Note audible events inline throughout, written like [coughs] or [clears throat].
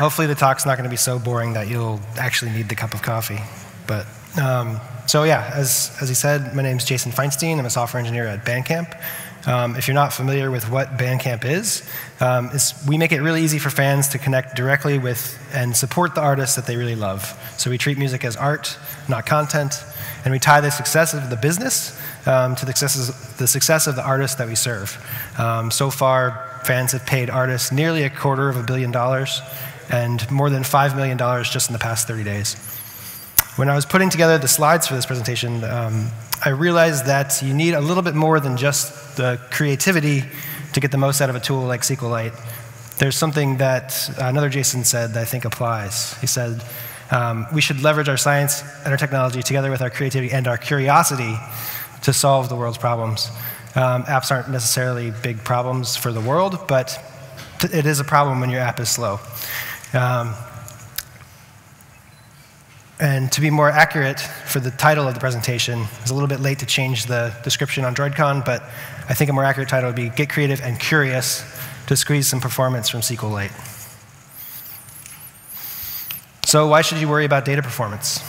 hopefully the talk's not going to be so boring that you'll actually need the cup of coffee. But um, so yeah, as, as he said, my name is Jason Feinstein. I'm a software engineer at Bandcamp. Um, if you're not familiar with what Bandcamp is, um, we make it really easy for fans to connect directly with and support the artists that they really love. So we treat music as art, not content, and we tie the success of the business um, to the, successes, the success of the artists that we serve. Um, so far, fans have paid artists nearly a quarter of a billion dollars and more than $5 million just in the past 30 days. When I was putting together the slides for this presentation, um, I realized that you need a little bit more than just the creativity to get the most out of a tool like SQLite. There's something that another Jason said that I think applies. He said, um, we should leverage our science and our technology together with our creativity and our curiosity to solve the world's problems. Um, apps aren't necessarily big problems for the world, but it is a problem when your app is slow. Um, and to be more accurate for the title of the presentation, it's a little bit late to change the description on DroidCon, but I think a more accurate title would be Get Creative and Curious to Squeeze Some Performance from SQLite. So why should you worry about data performance?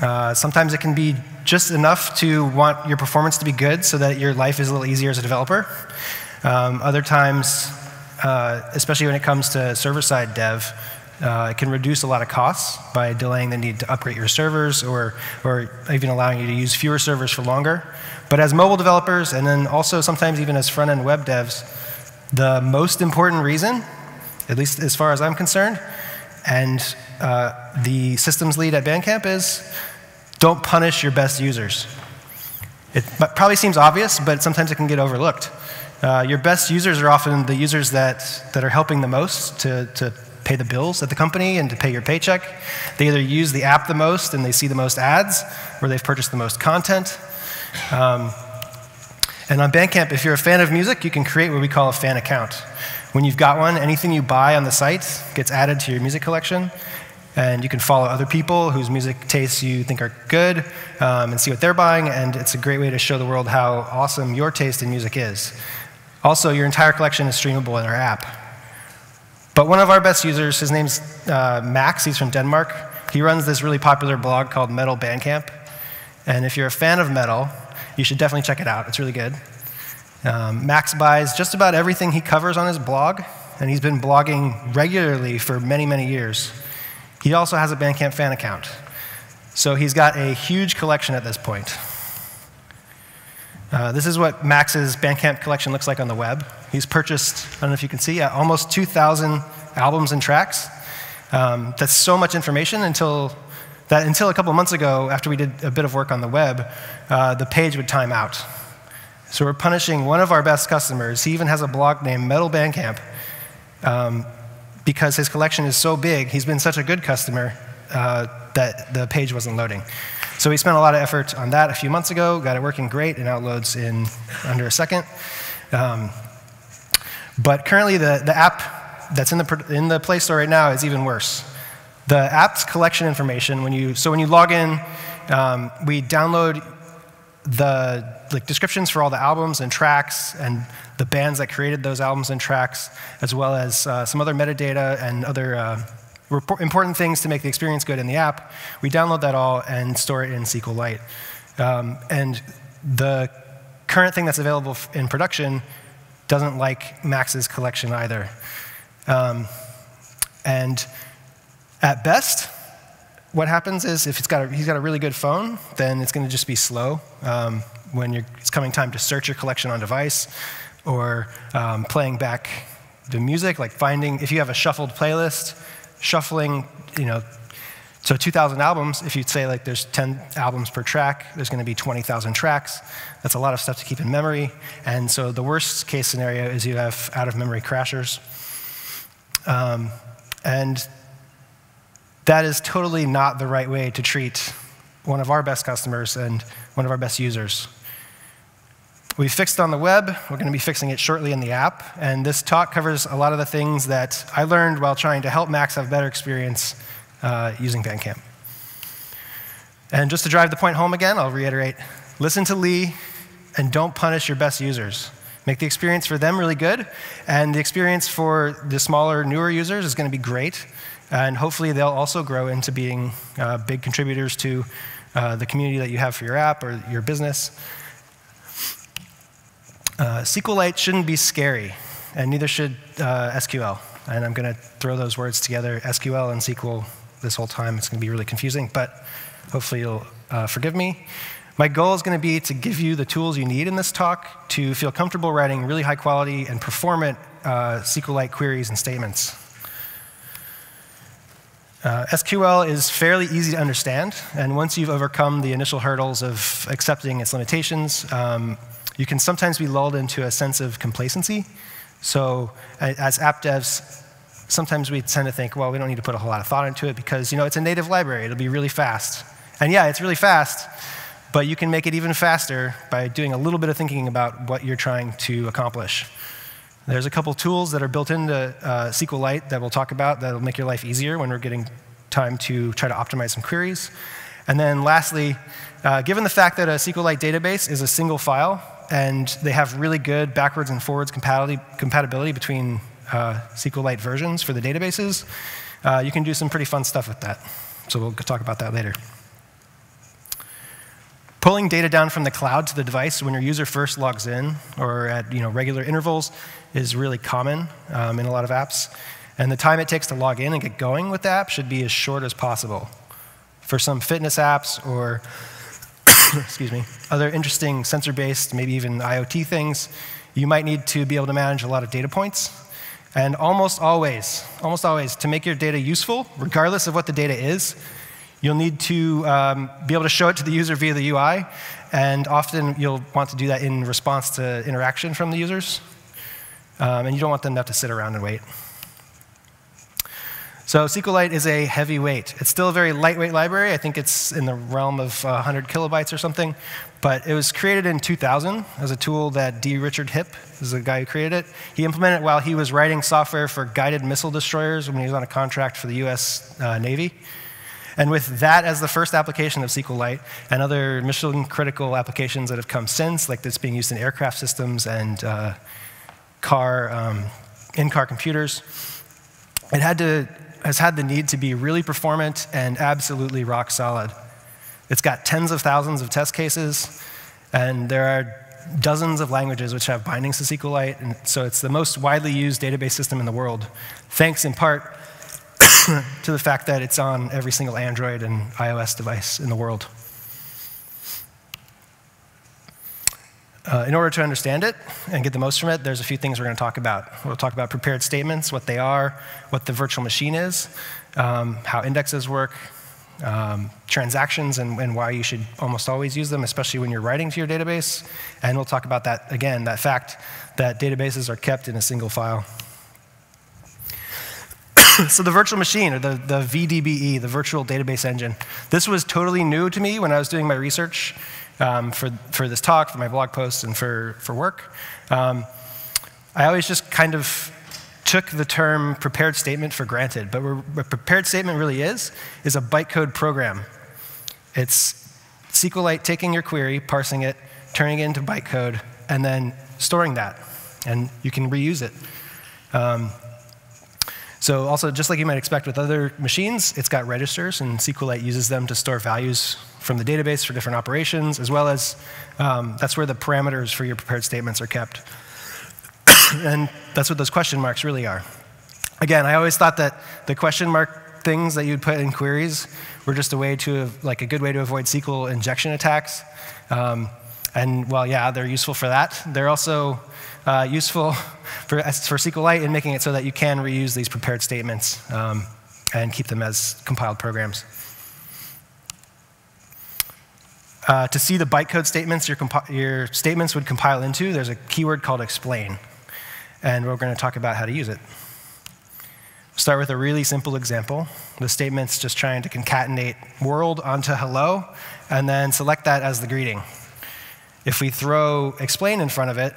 Uh, sometimes it can be just enough to want your performance to be good so that your life is a little easier as a developer. Um, other times, uh, especially when it comes to server-side dev, uh, it can reduce a lot of costs by delaying the need to upgrade your servers or, or even allowing you to use fewer servers for longer. But as mobile developers, and then also sometimes even as front end web devs, the most important reason, at least as far as I'm concerned, and uh, the systems lead at Bandcamp is don't punish your best users. It probably seems obvious, but sometimes it can get overlooked. Uh, your best users are often the users that, that are helping the most to, to pay the bills at the company and to pay your paycheck. They either use the app the most and they see the most ads, or they've purchased the most content. Um, and on Bandcamp, if you're a fan of music, you can create what we call a fan account. When you've got one, anything you buy on the site gets added to your music collection. And you can follow other people whose music tastes you think are good um, and see what they're buying. And it's a great way to show the world how awesome your taste in music is. Also, your entire collection is streamable in our app. But one of our best users, his name's uh, Max, he's from Denmark. He runs this really popular blog called Metal Bandcamp. And if you're a fan of metal, you should definitely check it out. It's really good. Um, Max buys just about everything he covers on his blog, and he's been blogging regularly for many, many years. He also has a Bandcamp fan account. So he's got a huge collection at this point. Uh, this is what Max's Bandcamp collection looks like on the web. He's purchased, I don't know if you can see, uh, almost 2,000 albums and tracks. Um, that's so much information until that until a couple months ago, after we did a bit of work on the web, uh, the page would time out. So we're punishing one of our best customers. He even has a blog named Metal Bandcamp um, because his collection is so big. He's been such a good customer uh, that the page wasn't loading. So we spent a lot of effort on that a few months ago, got it working great, and outloads in under a second. Um, but currently, the, the app that's in the, in the Play Store right now is even worse. The app's collection information, when you, so when you log in, um, we download the like, descriptions for all the albums and tracks and the bands that created those albums and tracks, as well as uh, some other metadata and other uh, important things to make the experience good in the app, we download that all and store it in SQLite. Um, and the current thing that's available in production doesn't like Max's collection either. Um, and at best, what happens is if it's got a, he's got a really good phone, then it's going to just be slow um, when it's coming time to search your collection on device or um, playing back the music, like finding, if you have a shuffled playlist, shuffling, you know, so 2,000 albums, if you'd say like there's 10 albums per track, there's going to be 20,000 tracks. That's a lot of stuff to keep in memory. And so the worst case scenario is you have out of memory crashers. Um, and that is totally not the right way to treat one of our best customers and one of our best users. We fixed on the web. We're going to be fixing it shortly in the app. And this talk covers a lot of the things that I learned while trying to help Max have a better experience uh, using Bandcamp. And just to drive the point home again, I'll reiterate listen to Lee and don't punish your best users. Make the experience for them really good, and the experience for the smaller, newer users is going to be great. And hopefully, they'll also grow into being uh, big contributors to uh, the community that you have for your app or your business. Uh, SQLite shouldn't be scary, and neither should uh, SQL. And I'm going to throw those words together, SQL and SQL, this whole time. It's going to be really confusing, but hopefully you'll uh, forgive me. My goal is going to be to give you the tools you need in this talk to feel comfortable writing really high quality and performant uh, SQLite queries and statements. Uh, SQL is fairly easy to understand, and once you've overcome the initial hurdles of accepting its limitations, um, you can sometimes be lulled into a sense of complacency. So, as app devs, sometimes we tend to think, well, we don't need to put a whole lot of thought into it because you know it's a native library; it'll be really fast. And yeah, it's really fast, but you can make it even faster by doing a little bit of thinking about what you're trying to accomplish. There's a couple tools that are built into uh, SQLite that we'll talk about that'll make your life easier when we're getting time to try to optimize some queries. And then lastly, uh, given the fact that a SQLite database is a single file and they have really good backwards and forwards compatibility, compatibility between uh, SQLite versions for the databases, uh, you can do some pretty fun stuff with that. So we'll talk about that later. Pulling data down from the cloud to the device when your user first logs in or at you know, regular intervals is really common um, in a lot of apps. And the time it takes to log in and get going with the app should be as short as possible. For some fitness apps or [coughs] excuse me, other interesting sensor-based, maybe even IoT things, you might need to be able to manage a lot of data points. And almost always, almost always, to make your data useful, regardless of what the data is, You'll need to um, be able to show it to the user via the UI, and often you'll want to do that in response to interaction from the users. Um, and you don't want them to have to sit around and wait. So SQLite is a heavyweight. It's still a very lightweight library. I think it's in the realm of uh, 100 kilobytes or something. But it was created in 2000 as a tool that D. Richard Hipp is the guy who created it. He implemented it while he was writing software for guided missile destroyers when he was on a contract for the US uh, Navy. And with that as the first application of SQLite and other mission critical applications that have come since, like this being used in aircraft systems and uh, car, um, in-car computers, it had to, has had the need to be really performant and absolutely rock solid. It's got tens of thousands of test cases, and there are dozens of languages which have bindings to SQLite, and so it's the most widely used database system in the world, thanks in part [coughs] to the fact that it's on every single Android and iOS device in the world. Uh, in order to understand it and get the most from it, there's a few things we're going to talk about. We'll talk about prepared statements, what they are, what the virtual machine is, um, how indexes work, um, transactions, and, and, why you should almost always use them, especially when you're writing to your database. And we'll talk about that again, that fact that databases are kept in a single file. [coughs] so the virtual machine, or the, the VDBE, the virtual database engine, this was totally new to me when I was doing my research um, for, for this talk, for my blog posts, and for, for work. Um, I always just kind of took the term prepared statement for granted, but what a prepared statement really is, is a bytecode program. It's SQLite taking your query, parsing it, turning it into bytecode, and then storing that. And you can reuse it. Um, so also, just like you might expect with other machines, it's got registers, and SQLite uses them to store values from the database for different operations, as well as um, that's where the parameters for your prepared statements are kept. [coughs] and that's what those question marks really are. Again, I always thought that the question mark things that you'd put in queries were just a way to, like a good way to avoid SQL injection attacks. Um, and well, yeah, they're useful for that. They're also uh, useful for, for SQLite in making it so that you can reuse these prepared statements um, and keep them as compiled programs. Uh, to see the bytecode statements your, your statements would compile into, there's a keyword called explain. And we're going to talk about how to use it. Start with a really simple example. The statement's just trying to concatenate world onto hello, and then select that as the greeting. If we throw explain in front of it,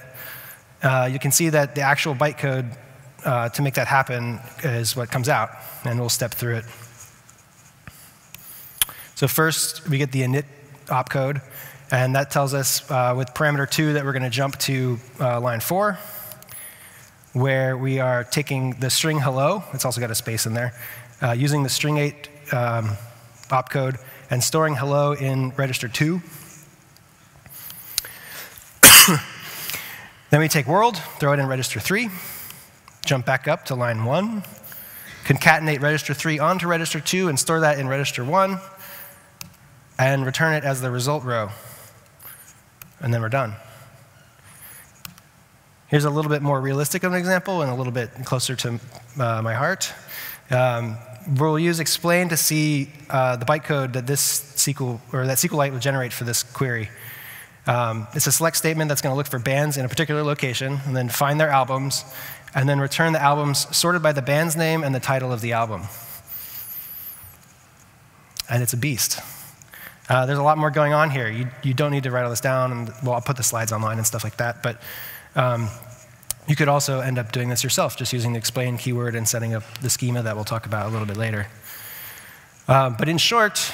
uh, you can see that the actual bytecode uh, to make that happen is what comes out, and we'll step through it. So first, we get the init opcode, And that tells us uh, with parameter two that we're going to jump to uh, line four, where we are taking the string hello, it's also got a space in there, uh, using the string eight um, opcode and storing hello in register two. [coughs] then we take world, throw it in register three, jump back up to line one, concatenate register 3 onto register 2 and store that in register 1, and return it as the result row. And then we're done. Here's a little bit more realistic of an example and a little bit closer to uh, my heart. Um, we'll use explain to see uh, the bytecode that this SQL or that SQLite will generate for this query. Um, it's a select statement that's going to look for bands in a particular location and then find their albums and then return the albums sorted by the band's name and the title of the album. And it's a beast. Uh, there's a lot more going on here. You, you don't need to write all this down, and well, I'll put the slides online and stuff like that. But um, you could also end up doing this yourself, just using the explain keyword and setting up the schema that we'll talk about a little bit later. Uh, but in short,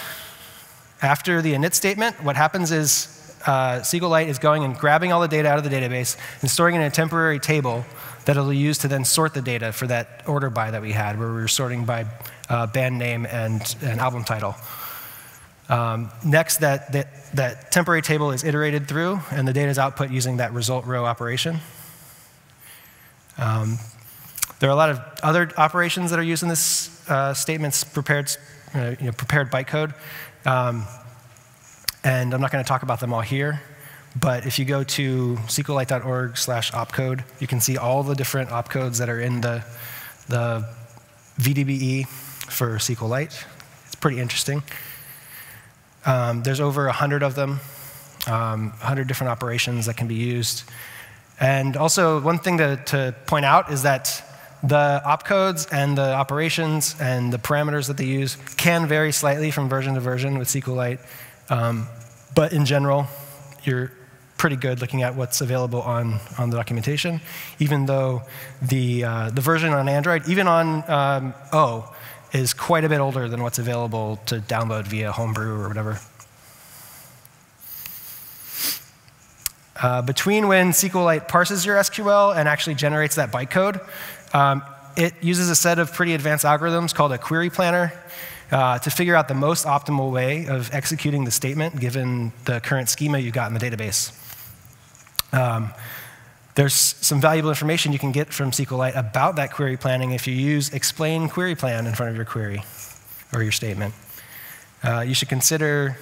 after the init statement, what happens is uh, SQLite is going and grabbing all the data out of the database and storing it in a temporary table that it'll use to then sort the data for that order by that we had, where we were sorting by uh, band name and, and album title. Um, next, that, that, that temporary table is iterated through, and the data is output using that result row operation. Um, there are a lot of other operations that are used in this uh, statement's prepared, uh, you know, prepared bytecode. Um, and I'm not going to talk about them all here. But if you go to SQLite.org slash opcode, you can see all the different opcodes that are in the, the VDBE for SQLite. It's pretty interesting. Um, there's over 100 of them, um, 100 different operations that can be used. And also, one thing to, to point out is that the opcodes and the operations and the parameters that they use can vary slightly from version to version with SQLite. Um, but in general, you're pretty good looking at what's available on, on the documentation, even though the, uh, the version on Android, even on um, O, is quite a bit older than what's available to download via Homebrew or whatever. Uh, between when SQLite parses your SQL and actually generates that bytecode, um, it uses a set of pretty advanced algorithms called a query planner uh, to figure out the most optimal way of executing the statement given the current schema you've got in the database. Um, there's some valuable information you can get from SQLite about that query planning if you use explain query plan in front of your query or your statement. Uh, you should consider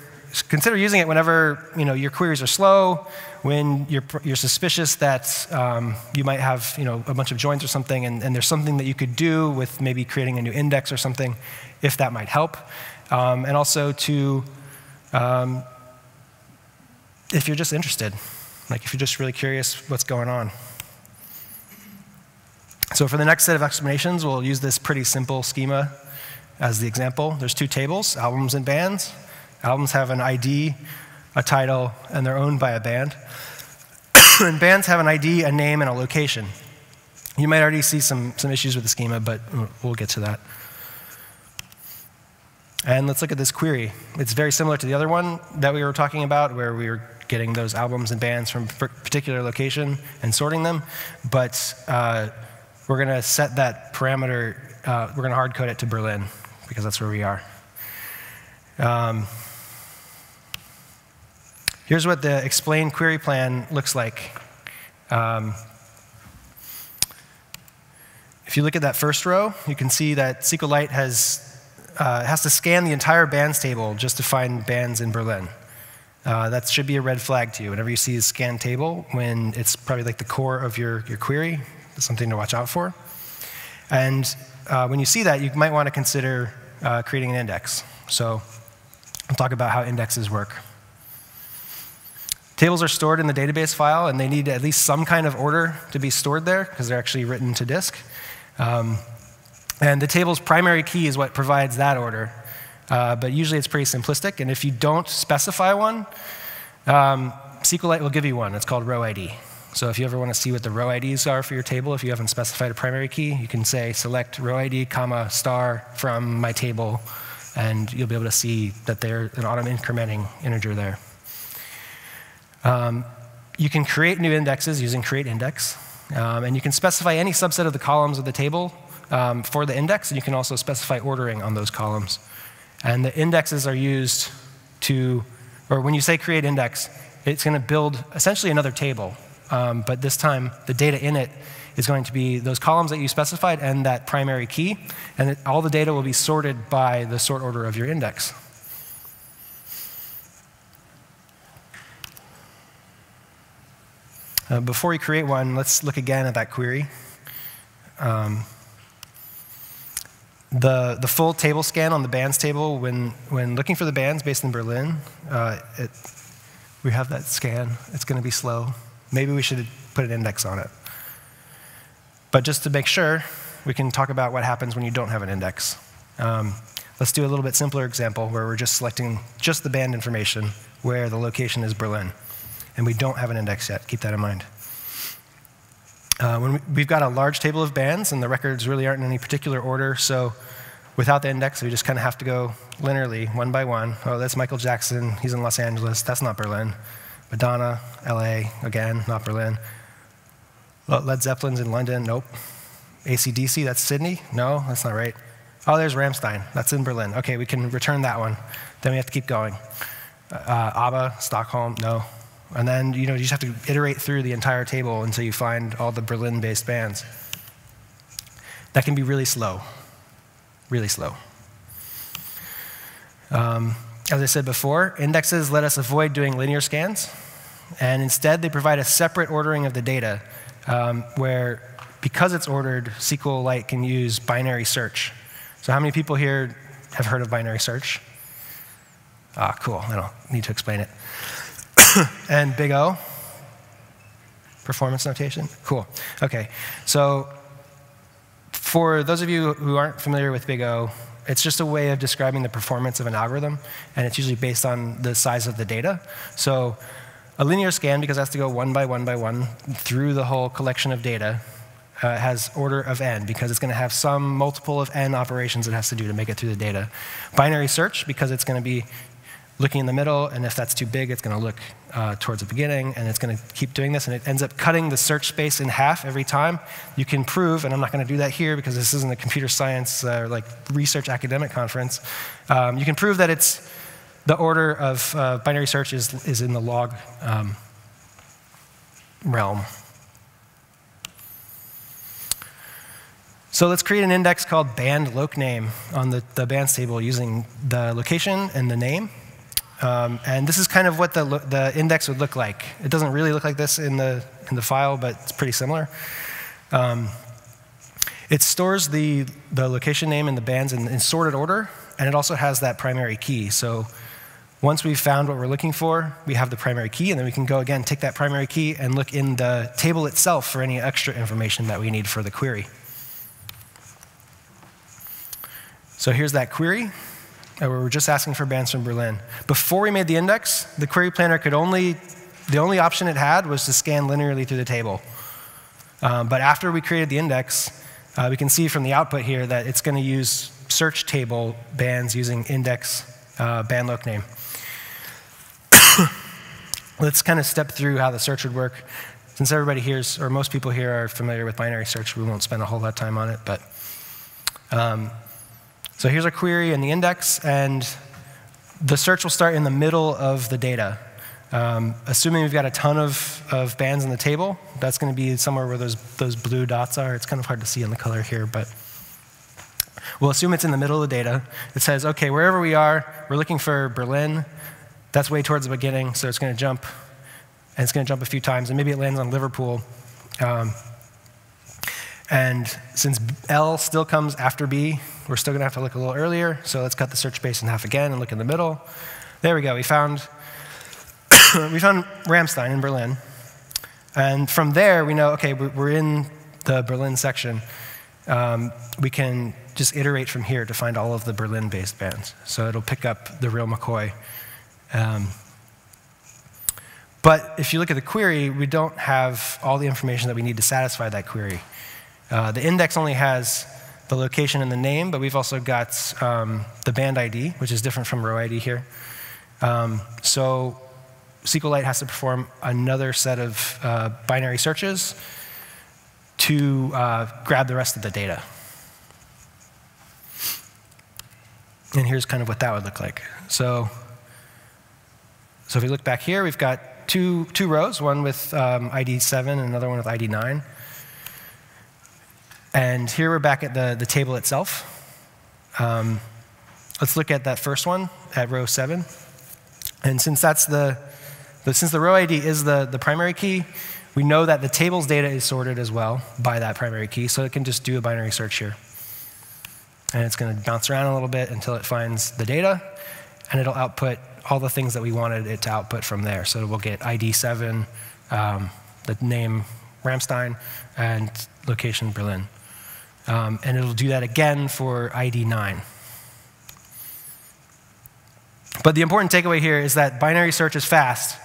consider using it whenever you know your queries are slow, when you're, you're suspicious that um, you might have you know a bunch of joins or something, and, and, there's something that you could do with maybe creating a new index or something, if that might help, um, and also to um, if you're just interested. Like if you're just really curious what's going on. So for the next set of explanations, we'll use this pretty simple schema as the example. There's two tables, albums and bands. Albums have an ID, a title, and they're owned by a band. [coughs] and bands have an ID, a name, and a location. You might already see some, some issues with the schema, but we'll get to that. And let's look at this query. It's very similar to the other one that we were talking about, where we were getting those albums and bands from a particular location and sorting them. But uh, we're going to set that parameter, uh, we're going to hard code it to Berlin because that's where we are. Um, here's what the explain query plan looks like. Um, if you look at that first row, you can see that SQLite has, uh, has to scan the entire bands table just to find bands in Berlin. Uh, that should be a red flag to you. Whenever you see a scan table, when it's probably like the core of your, your query, something to watch out for. And uh, when you see that, you might want to consider uh, creating an index. So I'll talk about how indexes work. Tables are stored in the database file, and they need at least some kind of order to be stored there because they're actually written to disk. Um, and the table's primary key is what provides that order. Uh, but usually it's pretty simplistic. And if you don't specify one, um, SQLite will give you one. It's called row ID. So if you ever want to see what the row IDs are for your table, if you haven't specified a primary key, you can say select row ID, comma, star from my table, and you'll be able to see that they're an auto incrementing integer there. Um, you can create new indexes using create index, um, and you can specify any subset of the columns of the table um, for the index, and you can also specify ordering on those columns. And the indexes are used to, or when you say create index, it's going to build essentially another table, um, but this time the data in it is going to be those columns that you specified and that primary key, and it, all the data will be sorted by the sort order of your index. Uh, before we create one, let's look again at that query. Um, the, the full table scan on the bands table, when, when looking for the bands based in Berlin, uh, it, we have that scan. It's going to be slow. Maybe we should put an index on it. But just to make sure, we can talk about what happens when you don't have an index. Um, let's do a little bit simpler example where we're just selecting just the band information where the location is Berlin and we don't have an index yet. Keep that in mind. Uh, when we, have got a large table of bands, and the records really aren't in any particular order, so without the index, we just kind of have to go linearly, one by one. Oh, that's Michael Jackson. He's in Los Angeles. That's not Berlin. Madonna, LA, again, not Berlin. Led Zeppelin's in London. Nope. ACDC, that's Sydney? No, that's not right. Oh, there's Rammstein. That's in Berlin. Okay, we can return that one. Then we have to keep going. Uh, ABBA, Stockholm, no. And then you, know, you just have to iterate through the entire table until you find all the Berlin-based bands. That can be really slow, really slow. Um, as I said before, indexes let us avoid doing linear scans, and instead they provide a separate ordering of the data um, where, because it's ordered, SQLite can use binary search. So how many people here have heard of binary search? Ah, cool. I don't need to explain it. [coughs] and big O, performance notation? Cool. Okay, so for those of you who aren't familiar with big O, it's just a way of describing the performance of an algorithm, and it's usually based on the size of the data. So a linear scan, because it has to go one by one by one through the whole collection of data, uh, has order of n, because it's going to have some multiple of n operations it has to do to make it through the data. Binary search, because it's going to be looking in the middle, and if that's too big, it's going to look uh, towards the beginning, and it's going to keep doing this, and it ends up cutting the search space in half every time. You can prove, and I'm not going to do that here because this isn't a computer science uh, like research academic conference. Um, you can prove that it's the order of uh, binary search is, is in the log um, realm. So let's create an index called band loc name on the, the bands table using the location and the name. Um, and this is kind of what the, the index would look like. It doesn't really look like this in the, in the file, but it's pretty similar. Um, it stores the, the location name and the bands in, in, sorted order, and it also has that primary key. So once we've found what we're looking for, we have the primary key, and then we can go again, take that primary key, and look in the table itself for any extra information that we need for the query. So here's that query we were just asking for bands from Berlin. Before we made the index, the query planner could only, the only option it had was to scan linearly through the table. Um, but after we created the index, uh, we can see from the output here that it's going to use search table bands using index uh, band loc name. [coughs] Let's kind of step through how the search would work. Since everybody here is, or most people here are familiar with binary search, we won't spend a whole lot of time on it, but um, so here's our query in the index, and the search will start in the middle of the data. Um, assuming we've got a ton of, of bands in the table, that's going to be somewhere where those, those blue dots are. It's kind of hard to see in the color here, but we'll assume it's in the middle of the data. It says, okay, wherever we are, we're looking for Berlin. That's way towards the beginning, so it's going to jump, and it's going to jump a few times, and maybe it lands on Liverpool. Um, and since L still comes after B, we're still going to have to look a little earlier. So let's cut the search space in half again and look in the middle. There we go. We found, [coughs] we found Rammstein in Berlin. And from there, we know, okay, we're in the Berlin section. Um, we can just iterate from here to find all of the Berlin-based bands. So it'll pick up the real McCoy. Um, but if you look at the query, we don't have all the information that we need to satisfy that query. Uh, the index only has the location and the name, but we've also got um, the band ID, which is different from row ID here. Um, so SQLite has to perform another set of uh, binary searches to uh, grab the rest of the data. And here's kind of what that would look like. So, so if we look back here, we've got two, two rows, one with um, ID 7 and another one with ID 9. And here we're back at the, the table itself. Um, let's look at that first one at row 7. And since that's the, the, since the row ID is the, the primary key, we know that the table's data is sorted as well by that primary key, so it can just do a binary search here. And it's going to bounce around a little bit until it finds the data, and it'll output all the things that we wanted it to output from there. So we'll get ID 7, um, the name Rammstein, and location Berlin. Um, and it'll do that again for ID 9. But the important takeaway here is that binary search is fast.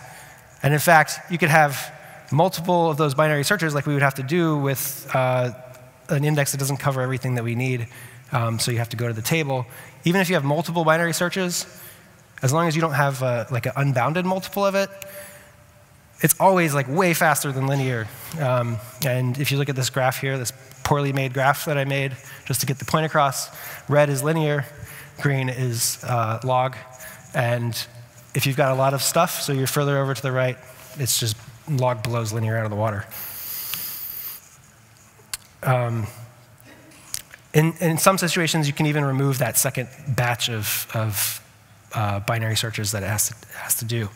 And in fact, you could have multiple of those binary searches like we would have to do with uh, an index that doesn't cover everything that we need. Um, so you have to go to the table. Even if you have multiple binary searches, as long as you don't have uh, like an unbounded multiple of it, it's always like way faster than linear. Um, and if you look at this graph here, this poorly made graph that I made just to get the point across, red is linear, green is uh, log. And if you've got a lot of stuff, so you're further over to the right, it's just log blows linear out of the water. Um, in, in some situations, you can even remove that second batch of, of uh, binary searches that it has to, has to do.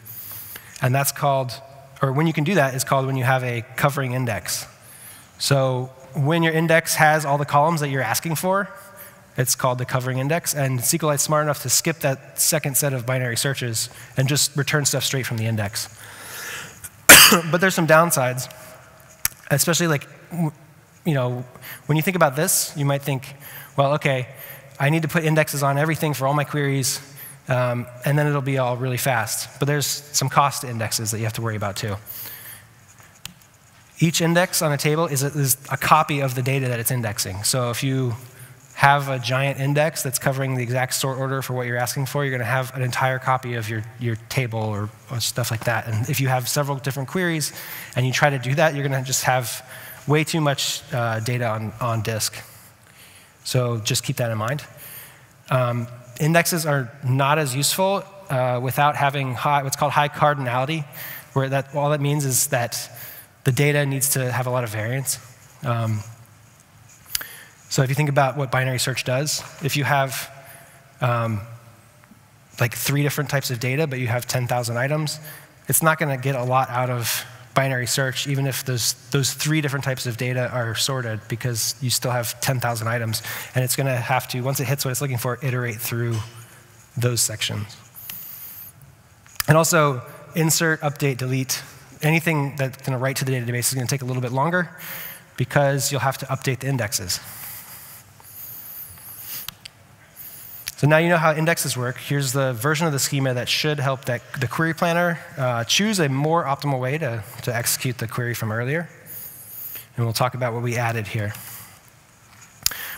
And that's called, or when you can do that, is called when you have a covering index. So when your index has all the columns that you're asking for, it's called the covering index. And SQLite's smart enough to skip that second set of binary searches and just return stuff straight from the index. [coughs] but there's some downsides, especially like, you know, when you think about this, you might think, well, okay, I need to put indexes on everything for all my queries, um, and then it'll be all really fast. But there's some cost to indexes that you have to worry about too. Each index on a table is a, is a copy of the data that it's indexing. So if you have a giant index that's covering the exact sort order for what you're asking for, you're going to have an entire copy of your, your table or, or stuff like that. And if you have several different queries and you try to do that, you're going to just have way too much uh, data on, on disk. So just keep that in mind. Um, indexes are not as useful uh, without having high, what's called high cardinality, where that, all that means is that the data needs to have a lot of variance. Um, so if you think about what binary search does, if you have um, like three different types of data, but you have 10,000 items, it's not going to get a lot out of binary search, even if those, those three different types of data are sorted, because you still have 10,000 items. And it's going to have to, once it hits what it's looking for, iterate through those sections. And also, insert, update, delete, anything that's going to write to the database is going to take a little bit longer because you'll have to update the indexes. So now you know how indexes work. Here's the version of the schema that should help that, the query planner uh, choose a more optimal way to, to execute the query from earlier. And we'll talk about what we added here.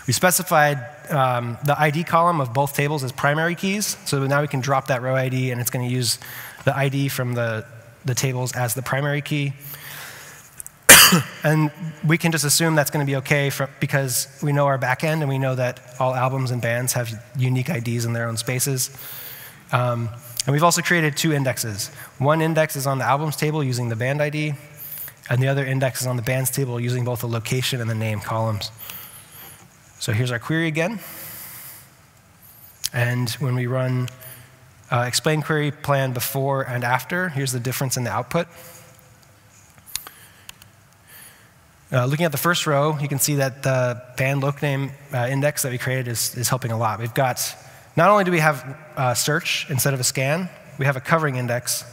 We specified um, the ID column of both tables as primary keys. So now we can drop that row ID, and it's going to use the ID from the, the tables as the primary key. [coughs] and we can just assume that's going to be okay for, because we know our backend and we know that all albums and bands have unique IDs in their own spaces. Um, and we've also created two indexes. One index is on the albums table using the band ID, and the other index is on the bands table using both the location and the name columns. So here's our query again. And when we run uh, explain query plan before and after, here's the difference in the output. Uh, looking at the first row, you can see that the band loc name uh, index that we created is, is helping a lot. We've got, not only do we have uh, search instead of a scan, we have a covering index.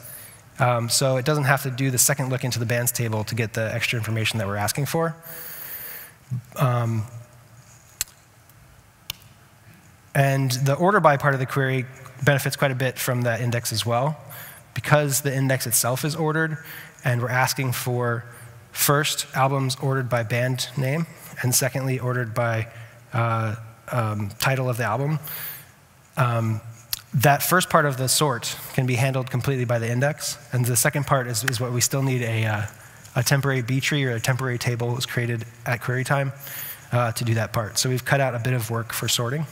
Um, so it doesn't have to do the second look into the bands table to get the extra information that we're asking for. Um, and the order by part of the query benefits quite a bit from that index as well. Because the index itself is ordered, and we're asking for First, albums ordered by band name, and secondly, ordered by uh, um, title of the album. Um, that first part of the sort can be handled completely by the index, and the second part is, is what we still need a, uh, a temporary B tree or a temporary table was created at query time uh, to do that part. So we've cut out a bit of work for sorting.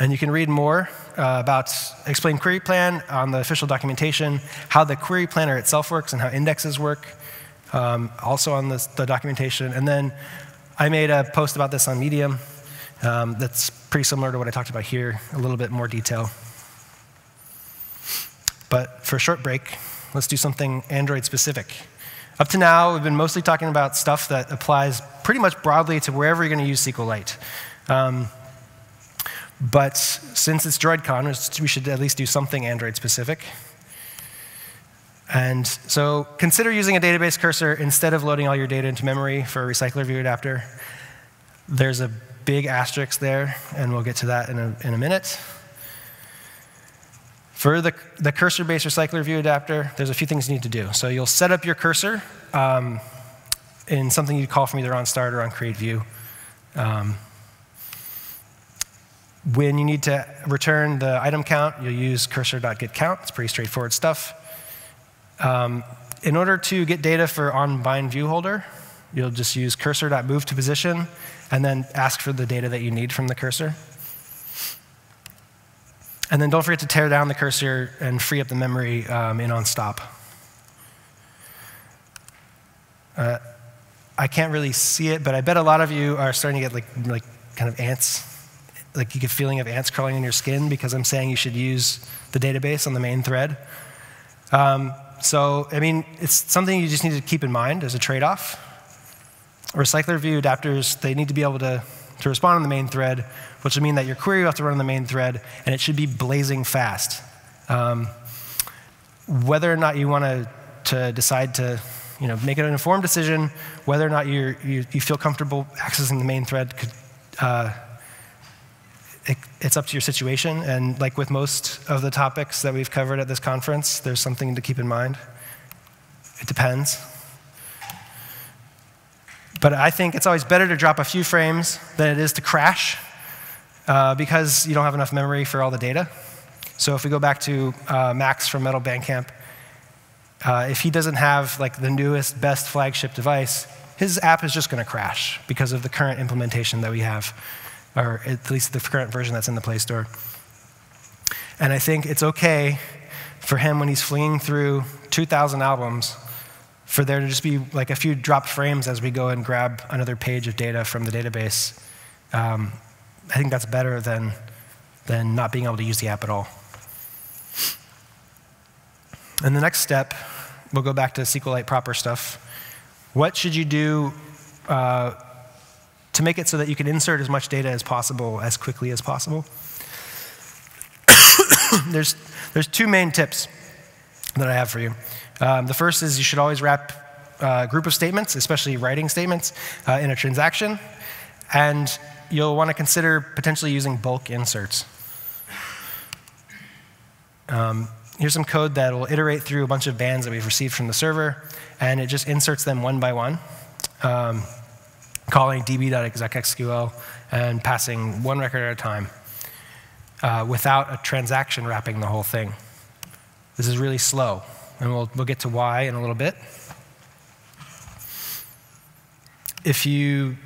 And you can read more uh, about explain query plan on the official documentation, how the query planner itself works and how indexes work, um, also on the documentation. And then I made a post about this on Medium um, that's pretty similar to what I talked about here, a little bit more detail. But for a short break, let's do something Android specific. Up to now, we've been mostly talking about stuff that applies pretty much broadly to wherever you're going to use SQLite. Um, but since it's DroidCon, we should at least do something Android specific. And so consider using a database cursor instead of loading all your data into memory for a recycler view adapter. There's a big asterisk there, and we'll get to that in a, in a minute. For the, the cursor-based recycler view adapter, there's a few things you need to do. So you'll set up your cursor um, in something you'd call from either on start or on create view. Um, when you need to return the item count, you'll use cursor.getCount. It's pretty straightforward stuff. Um, in order to get data for on bind view holder, you'll just use cursor.move to position and then ask for the data that you need from the cursor. And then don't forget to tear down the cursor and free up the memory um, in on stop. Uh, I can't really see it, but I bet a lot of you are starting to get like, like kind of ants like you get feeling of ants crawling in your skin because I'm saying you should use the database on the main thread. Um, so, I mean, it's something you just need to keep in mind as a trade-off. Recycler view adapters, they need to be able to, to respond on the main thread, which would mean that your query will have to run on the main thread, and it should be blazing fast. Um, whether or not you want to, to decide to you know, make an informed decision, whether or not you you, feel comfortable accessing the main thread could, uh, it, it's up to your situation. And like with most of the topics that we've covered at this conference, there's something to keep in mind. It depends. But I think it's always better to drop a few frames than it is to crash uh, because you don't have enough memory for all the data. So if we go back to uh, Max from Metal Bandcamp, uh, if he doesn't have like the newest, best flagship device, his app is just going to crash because of the current implementation that we have or at least the current version that's in the Play Store. And I think it's okay for him when he's flinging through 2,000 albums for there to just be like a few dropped frames as we go and grab another page of data from the database. Um, I think that's better than, than not being able to use the app at all. And the next step, we'll go back to SQLite proper stuff. What should you do uh, to make it so that you can insert as much data as possible as quickly as possible. [coughs] there's, there's two main tips that I have for you. Um, the first is you should always wrap a uh, group of statements, especially writing statements, uh, in a transaction. And you'll want to consider potentially using bulk inserts. Um, here's some code that will iterate through a bunch of bands that we've received from the server, and it just inserts them one by one. Um, calling db.execSQL and passing one record at a time uh, without a transaction wrapping the whole thing. This is really slow, and we'll, we'll get to why in a little bit. If you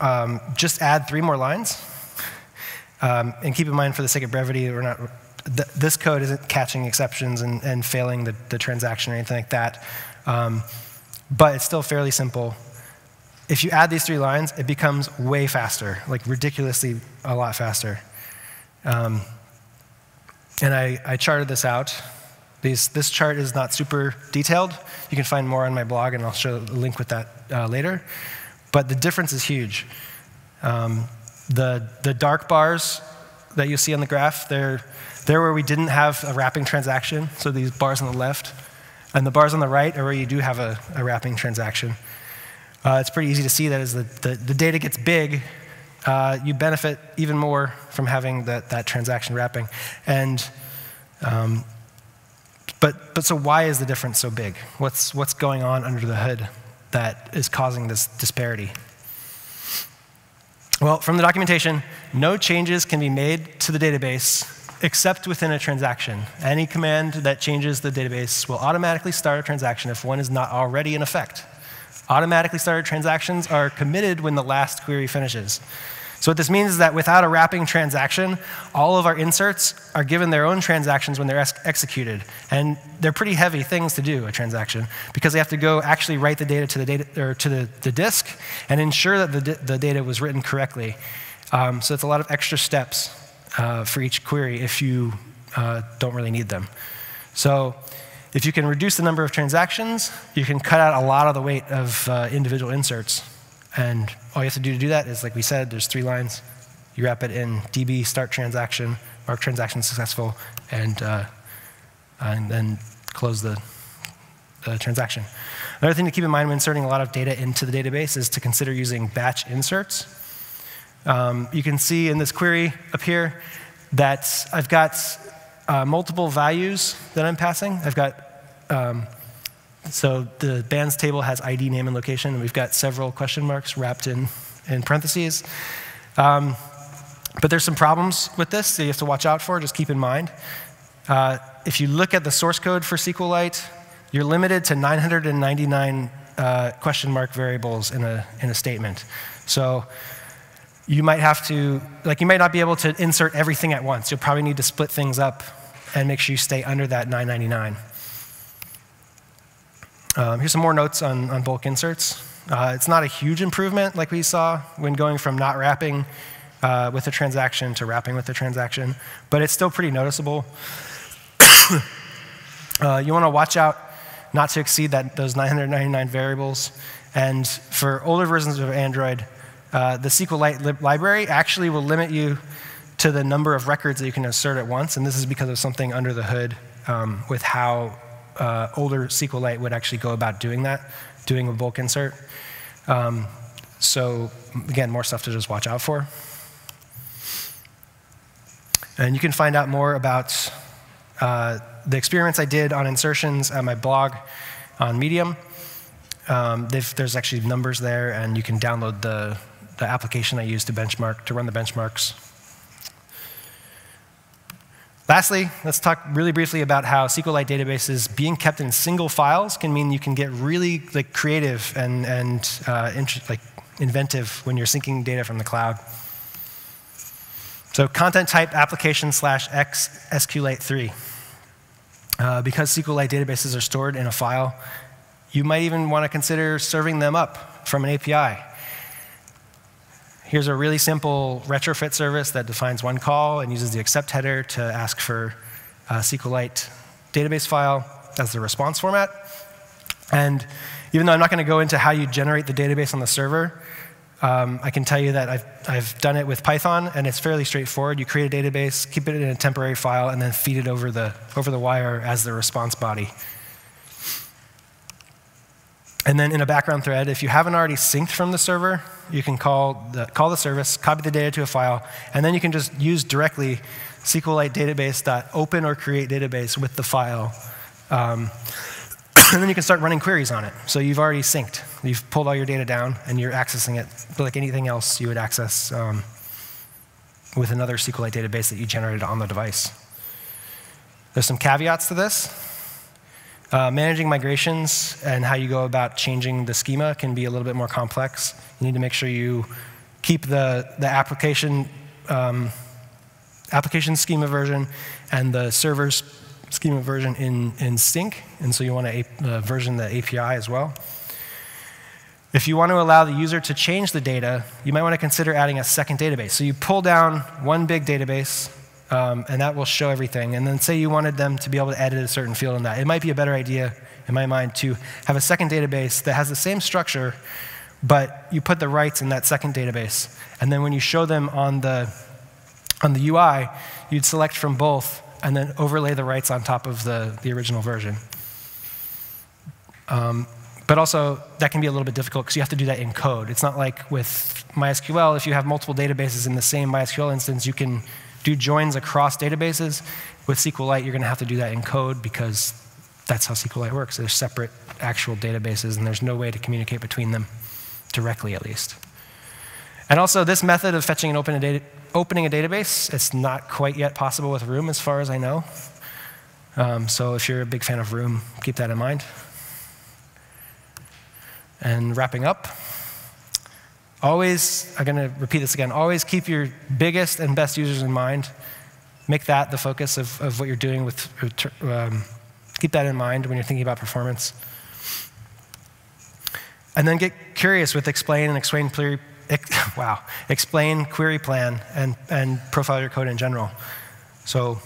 um, just add three more lines, um, and keep in mind for the sake of brevity, we're not, th this code isn't catching exceptions and, and failing the, the, transaction or anything like that. Um, but it's still fairly simple if you add these three lines, it becomes way faster, like ridiculously a lot faster. Um, and I, I, charted this out. These, this chart is not super detailed. You can find more on my blog, and I'll show a link with that uh, later. But the difference is huge. Um, the, the dark bars that you see on the graph, they're, they're where we didn't have a wrapping transaction, so these bars on the left. And the bars on the right are where you do have a, a wrapping transaction. Uh, it's pretty easy to see that as the, the, the data gets big, uh, you benefit even more from having that, that transaction wrapping. And, um, but, but so why is the difference so big? What's, what's going on under the hood that is causing this disparity? Well, from the documentation, no changes can be made to the database except within a transaction. Any command that changes the database will automatically start a transaction if one is not already in effect. Automatically started transactions are committed when the last query finishes. So what this means is that without a wrapping transaction, all of our inserts are given their own transactions when they're ex executed. And they're pretty heavy things to do, a transaction, because they have to go actually write the data to the, data, or to the, the disk and ensure that the, the data was written correctly. Um, so it's a lot of extra steps uh, for each query if you uh, don't really need them. So if you can reduce the number of transactions, you can cut out a lot of the weight of uh, individual inserts. And all you have to do to do that is, like we said, there's three lines. You wrap it in DB start transaction, mark transaction successful, and, uh, and then close the, the transaction. Another thing to keep in mind when inserting a lot of data into the database is to consider using batch inserts. Um, you can see in this query up here that I've got uh, multiple values that I'm passing. I've got um, so the bands table has ID, name, and location, and we've got several question marks wrapped in, in parentheses. Um, but there's some problems with this that you have to watch out for, just keep in mind. Uh, if you look at the source code for SQLite, you're limited to 999 uh, question mark variables in a, in a statement. So you might have to, like you might not be able to insert everything at once. You'll probably need to split things up and make sure you stay under that 999. Um, here's some more notes on, on bulk inserts. Uh, it's not a huge improvement like we saw when going from not wrapping uh, with a transaction to wrapping with a transaction, but it's still pretty noticeable. [coughs] uh, you want to watch out not to exceed that, those 999 variables. And for older versions of Android, uh, the SQLite li library actually will limit you to the number of records that you can insert at once, and this is because of something under the hood um, with how uh, older SQLite would actually go about doing that, doing a bulk insert. Um, so again, more stuff to just watch out for. And you can find out more about uh, the experiments I did on insertions at my blog on Medium. Um, there's actually numbers there, and you can download the, the application I used to benchmark, to run the benchmarks. Lastly, let's talk really briefly about how SQLite databases being kept in single files can mean you can get really like creative and, and uh, like inventive when you're syncing data from the cloud. So content type application slash x SQLite 3. Uh, because SQLite databases are stored in a file, you might even want to consider serving them up from an API. Here's a really simple retrofit service that defines one call and uses the accept header to ask for a SQLite database file as the response format. And even though I'm not going to go into how you generate the database on the server, um, I can tell you that I've, I've done it with Python, and it's fairly straightforward. You create a database, keep it in a temporary file, and then feed it over the, over the wire as the response body. And then in a background thread, if you haven't already synced from the server, you can call the, call the service, copy the data to a file, and then you can just use directly SQLite database.open or create database with the file. Um, [clears throat] and then you can start running queries on it. So you've already synced. You've pulled all your data down, and you're accessing it like anything else you would access um, with another SQLite database that you generated on the device. There's some caveats to this. Uh, managing migrations and how you go about changing the schema can be a little bit more complex. You need to make sure you keep the, the application, um, application schema version and the server's schema version in, in sync, and so you want to uh, version the API as well. If you want to allow the user to change the data, you might want to consider adding a second database. So you pull down one big database, um, and that will show everything. And then say you wanted them to be able to edit a certain field in that. It might be a better idea, in my mind, to have a second database that has the same structure, but you put the writes in that second database. And then when you show them on the, on the UI, you'd select from both and then overlay the writes on top of the, the original version. Um, but also, that can be a little bit difficult because you have to do that in code. It's not like with MySQL, if you have multiple databases in the same MySQL instance, you can do joins across databases. With SQLite, you're going to have to do that in code because that's how SQLite works. There's separate actual databases, and there's no way to communicate between them directly, at least. And also, this method of fetching and open a data, opening a database, it's not quite yet possible with Room as far as I know. Um, so if you're a big fan of Room, keep that in mind. And wrapping up, always, I'm going to repeat this again, always keep your biggest and best users in mind. Make that the focus of, of what you're doing with, um, keep that in mind when you're thinking about performance. And then get curious with explain and explain query, [laughs] wow, explain query plan and, and profile your code in general. So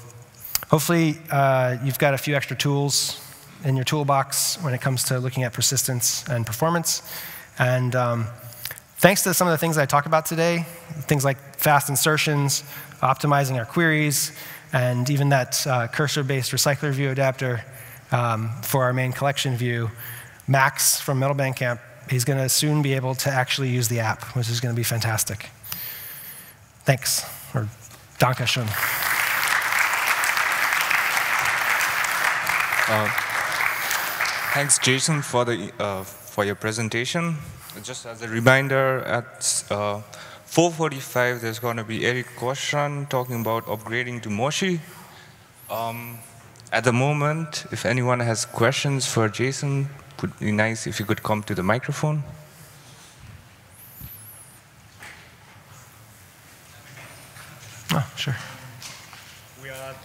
hopefully uh, you've got a few extra tools in your toolbox when it comes to looking at persistence and performance. And um, thanks to some of the things I talk about today, things like fast insertions, optimizing our queries, and even that uh, cursor-based recycler view adapter um, for our main collection view, Max from Metal Bandcamp, he's going to soon be able to actually use the app, which is going to be fantastic. Thanks, or danke schön. Uh, thanks, Jason, for the uh, for your presentation. Just as a reminder, at uh, 4:45, there's going to be Eric Cochran talking about upgrading to Moshi. Um, at the moment, if anyone has questions for Jason, would be nice if you could come to the microphone. Oh, sure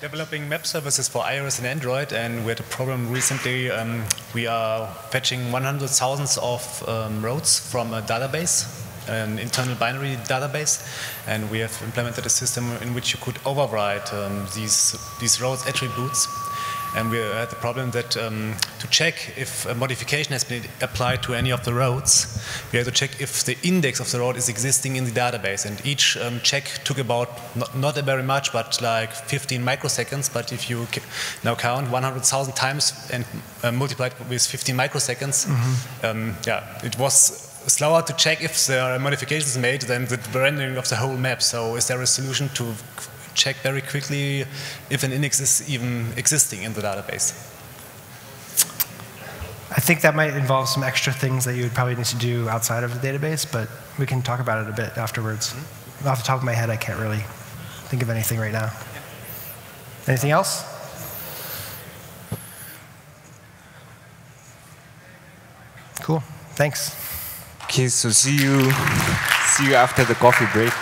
developing map services for iOS and Android, and we had a problem recently. Um, we are fetching 100,000 of um, roads from a database, an internal binary database, and we have implemented a system in which you could override um, these these roads attributes and we had the problem that um, to check if a modification has been applied to any of the roads, we had to check if the index of the road is existing in the database. And each um, check took about, not, not, very much, but like 15 microseconds. But if you now count 100,000 times and uh, multiply it with 15 microseconds, mm -hmm. um, yeah, it was slower to check if there are modifications made than the rendering of the whole map. So is there a solution to check very quickly if an index is even existing in the database. I think that might involve some extra things that you would probably need to do outside of the database, but we can talk about it a bit afterwards. Mm -hmm. Off the top of my head, I can't really think of anything right now. Anything else? Cool. Thanks. Okay, so see you see you after the coffee break.